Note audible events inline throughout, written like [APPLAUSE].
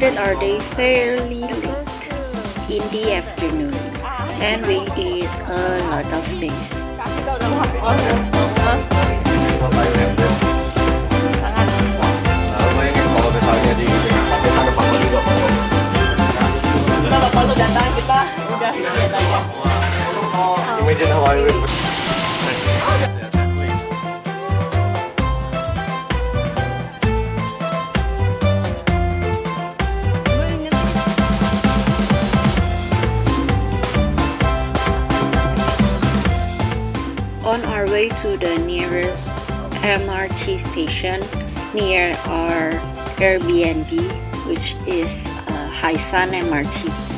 Started our day fairly late in the afternoon and we ate a lot of things. Way to the nearest MRT station near our Airbnb, which is uh, Haisan MRT.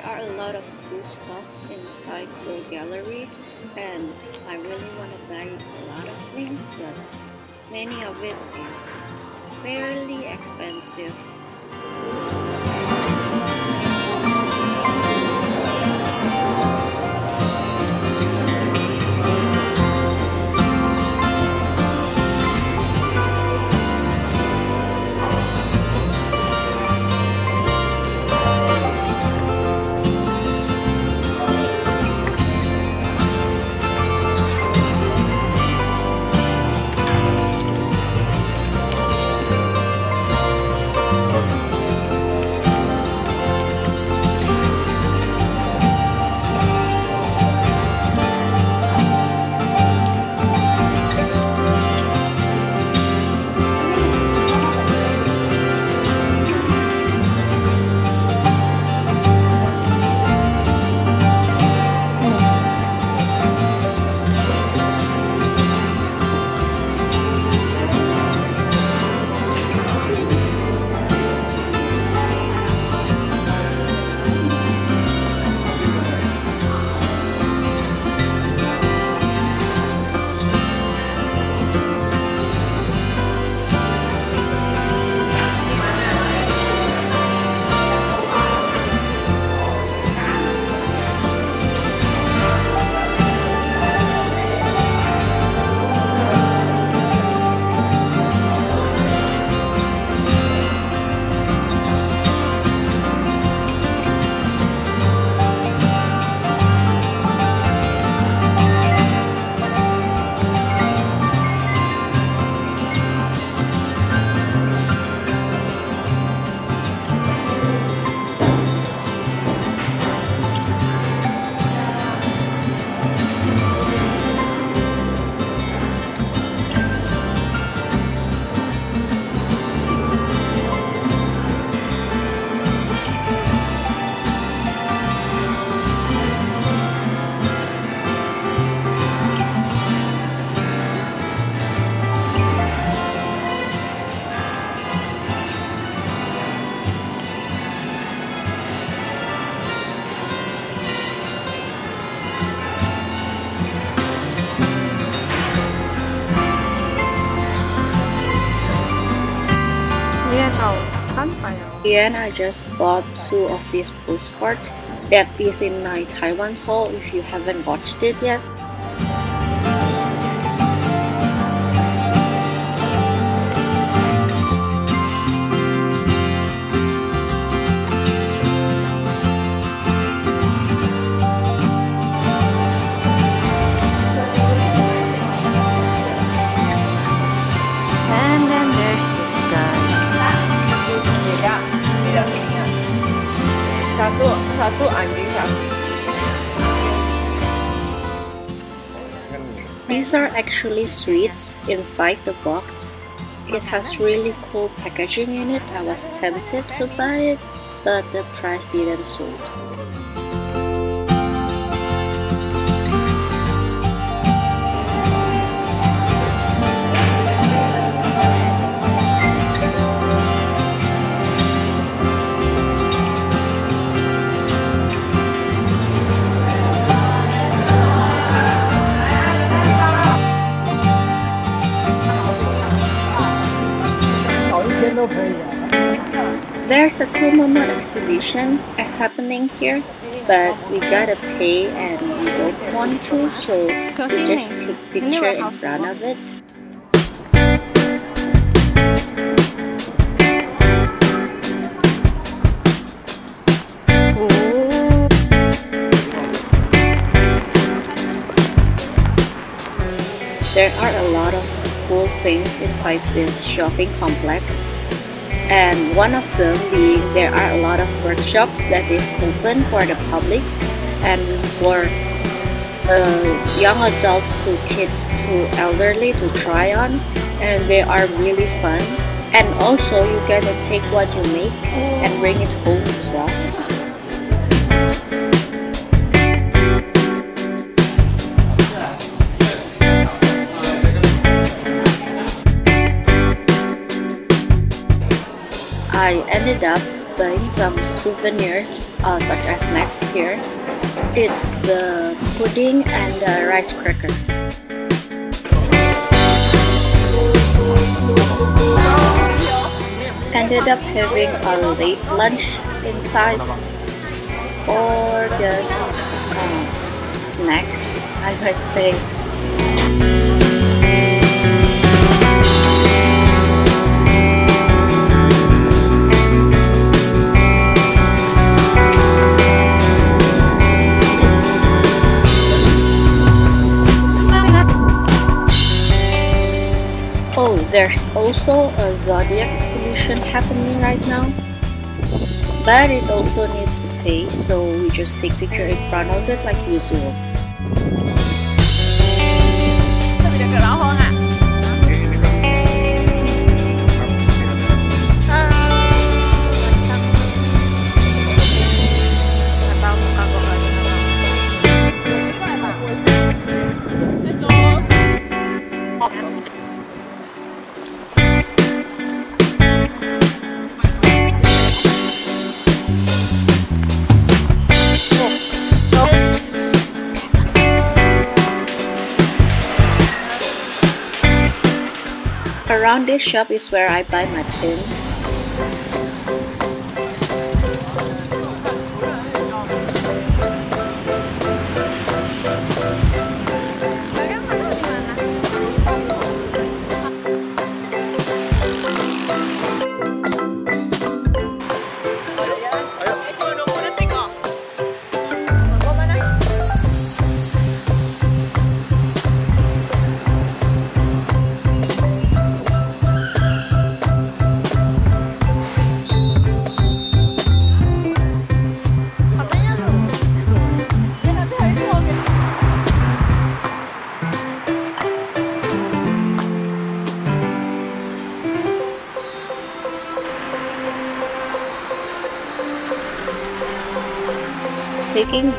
There are a lot of cool stuff inside the gallery and I really want to buy a lot of things but many of it is fairly expensive. And I just bought two of these postcards that is in my Taiwan haul if you haven't watched it yet. Satu anjing satu These are actually sweets inside the box. It has really cool packaging in it. I was tempted to buy it, but the price didn't suit. A Kumamon exhibition happening here, but we gotta pay and we don't want to, so we just take picture in front of it. There are a lot of cool things inside this shopping complex and one of them being there are a lot of workshops that is open for the public and for uh, young adults to kids to elderly to try on and they are really fun and also you get to take what you make and bring it home as well. I ended up buying some souvenirs uh, such as snacks here. It's the pudding and the rice cracker. Ended up having a late lunch inside or just um, snacks, I might say. There's also a zodiac exhibition happening right now. But it also needs to pay so we just take picture in front of it like usual Around this shop is where I buy my pins.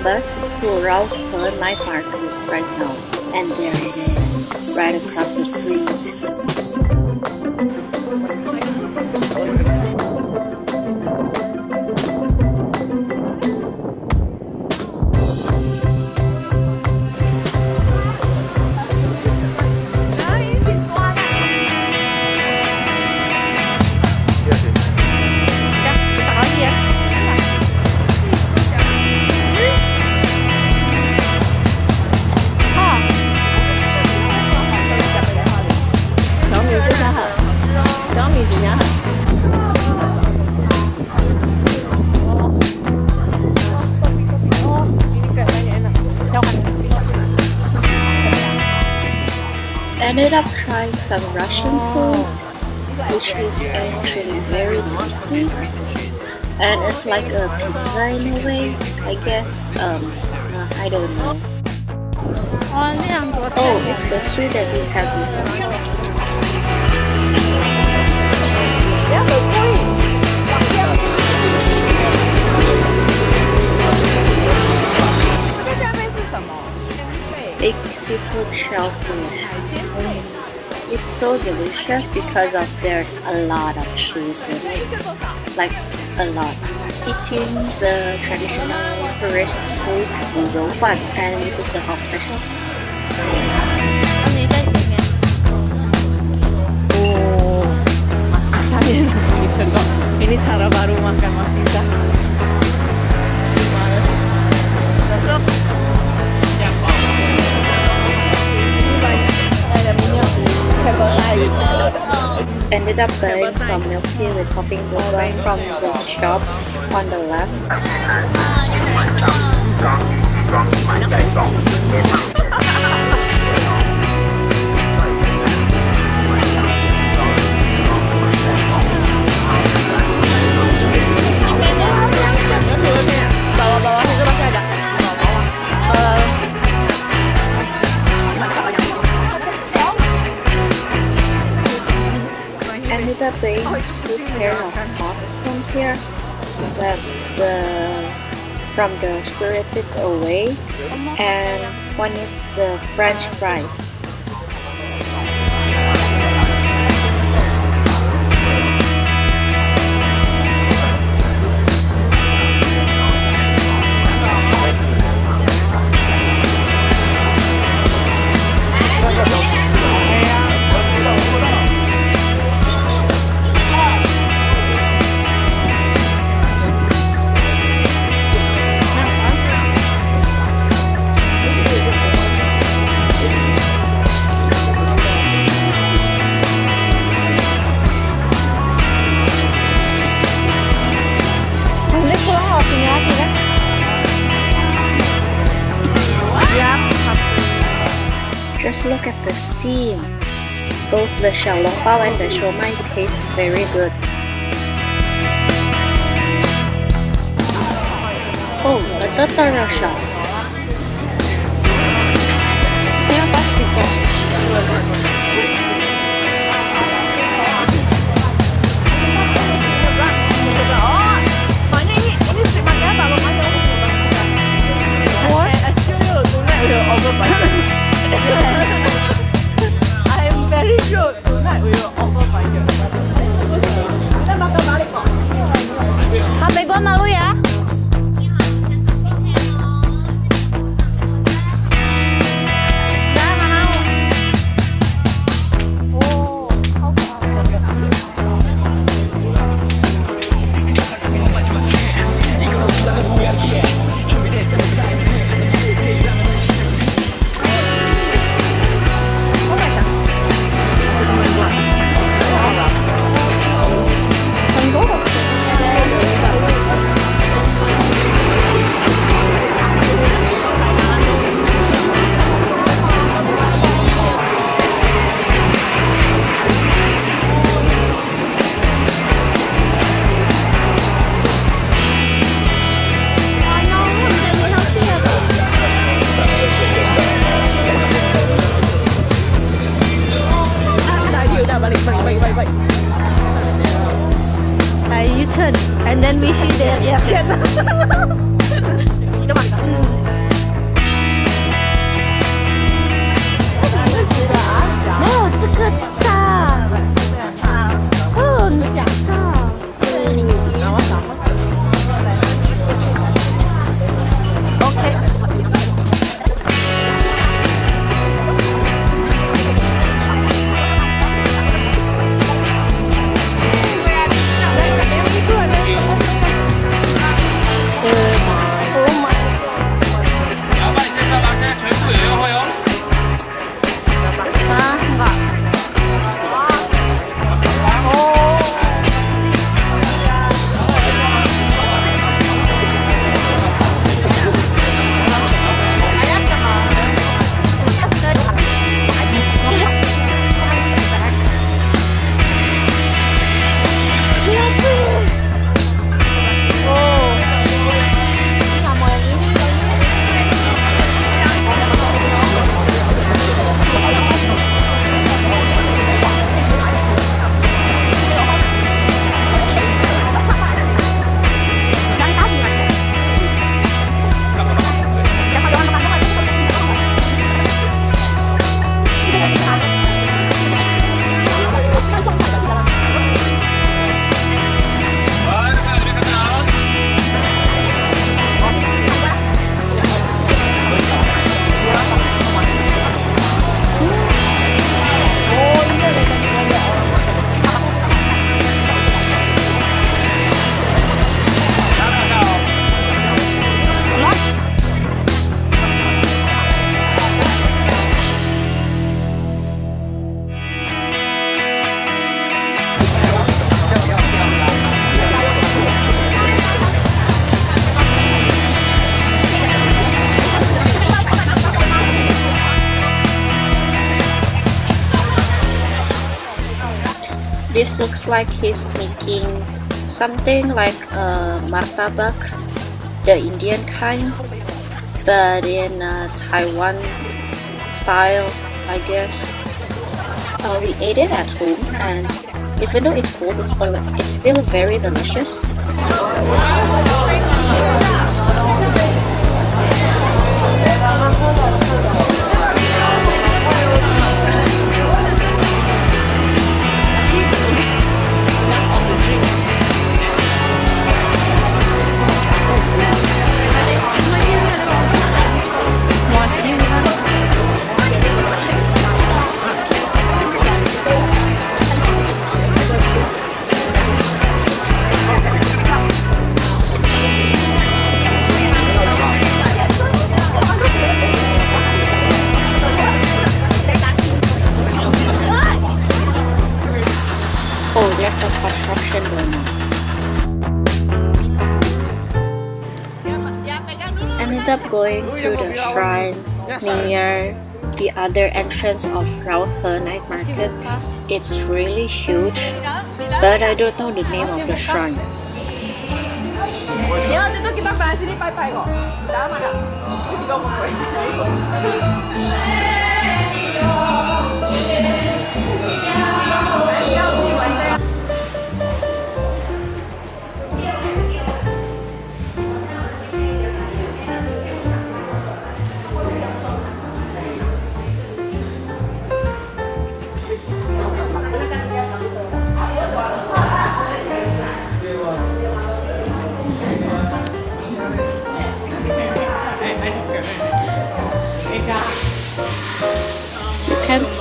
Bus to Raohe Night Market right now. And there it is, right across the ended up trying some Russian oh. food, which is actually very tasty. And it's like a pizza in a way, I guess. Um, I don't know. Oh, it's the sweet that we have before. Big seafood shellfish. It's so delicious because of there's a lot of cheese in it, like a lot. Eating the traditional tourist food in and this is the hospital. special ini cara baru makan. Pepper Ended up buying some milk tea with topping boba from this shop on the left. Spirited Away, and one is the French fries. Just look at the steam. Both the xiaolong bao and the siomai taste very good. Oh, a turtle shell. yang pasti kok. What? [LAUGHS] I'm very sure tonight we will over budget. Kita This looks like he's making something like a martabak, the Indian kind, but in uh, Taiwan style, I guess. Uh, we ate it at home and even though it's cold, it's, it's still very delicious. Going to the shrine near the other entrance of Rao He Night Market. It's really huge, but I don't know the name of the shrine.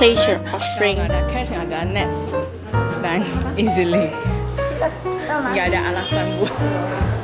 Can place your offering ada cash ada net dan [LAUGHS] easily. Nggak ada alasan buat